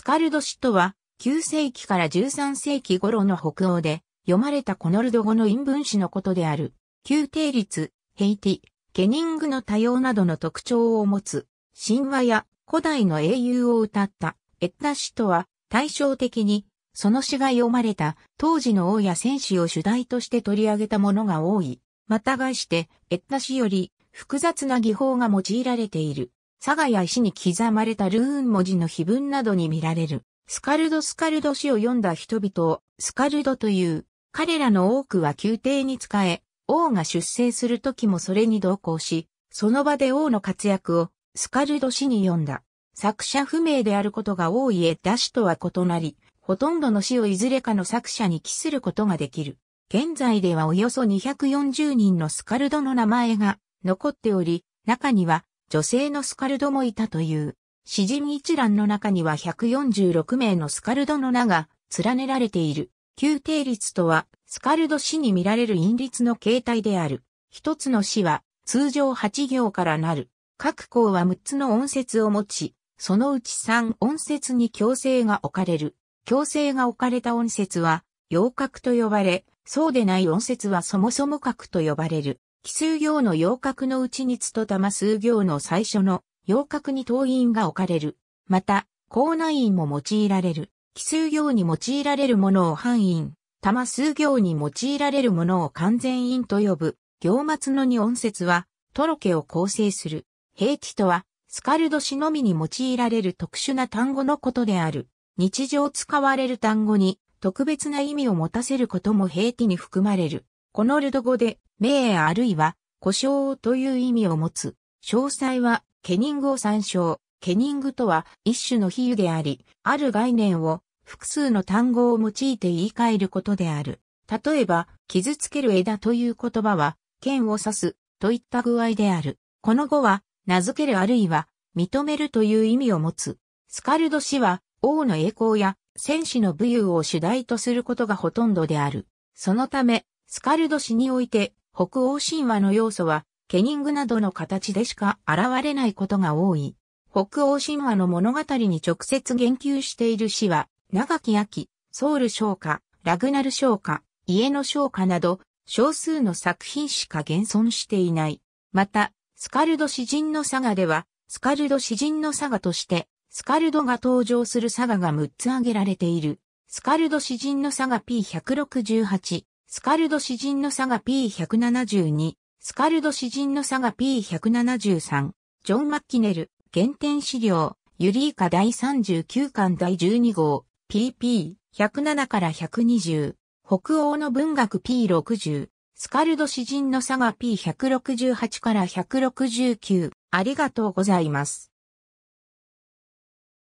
スカルド詩とは、9世紀から13世紀頃の北欧で読まれたコノルド語の陰文詩のことである。宮廷律、ヘイティ、ケニングの多様などの特徴を持つ、神話や古代の英雄を歌ったエッダ詩とは、対照的に、その詩が読まれた当時の王や戦士を主題として取り上げたものが多い。またがして、エッダ詩より複雑な技法が用いられている。佐賀や石に刻まれたルーン文字の碑文などに見られる。スカルドスカルド詩を読んだ人々をスカルドという。彼らの多くは宮廷に仕え、王が出征する時もそれに同行し、その場で王の活躍をスカルド詩に読んだ。作者不明であることが多いエッダ詩とは異なり、ほとんどの詩をいずれかの作者に帰することができる。現在ではおよそ240人のスカルドの名前が残っており、中には女性のスカルドもいたという。詩人一覧の中には146名のスカルドの名が連ねられている。宮廷律とは、スカルド詩に見られる韻律の形態である。一つの詩は、通常8行からなる。各項は6つの音節を持ち、そのうち3音節に強制が置かれる。強制が置かれた音節は、陽角と呼ばれ、そうでない音節はそもそも角と呼ばれる。奇数行の陽角のうちにつと玉数行の最初の陽角に当院が置かれる。また、高内院も用いられる。奇数行に用いられるものを半院、玉数行に用いられるものを完全院と呼ぶ。行末の二音節は、トロケを構成する。平地とは、スカルド詩のみに用いられる特殊な単語のことである。日常使われる単語に特別な意味を持たせることも平地に含まれる。このルド語で名あるいは故障という意味を持つ。詳細はケニングを参照。ケニングとは一種の比喩であり、ある概念を複数の単語を用いて言い換えることである。例えば、傷つける枝という言葉は、剣を刺すといった具合である。この語は、名付けるあるいは、認めるという意味を持つ。スカルド氏は、王の栄光や戦士の武勇を主題とすることがほとんどである。そのため、スカルド氏において、北欧神話の要素は、ケニングなどの形でしか現れないことが多い。北欧神話の物語に直接言及している詩は、長き秋、ソウル昇華、ラグナル昇華、家の昇華など、少数の作品しか現存していない。また、スカルド詩人のサガでは、スカルド詩人のサガとして、スカルドが登場するサガが6つ挙げられている。スカルド詩人のサガ P168、スカルド詩人のサガ P172、スカルド詩人のサガ P173、ジョン・マッキネル、原点資料、ユリーカ第39巻第12号、PP107 から120、北欧の文学 P60、スカルド詩人のサガ P168 から169、ありがとうございます。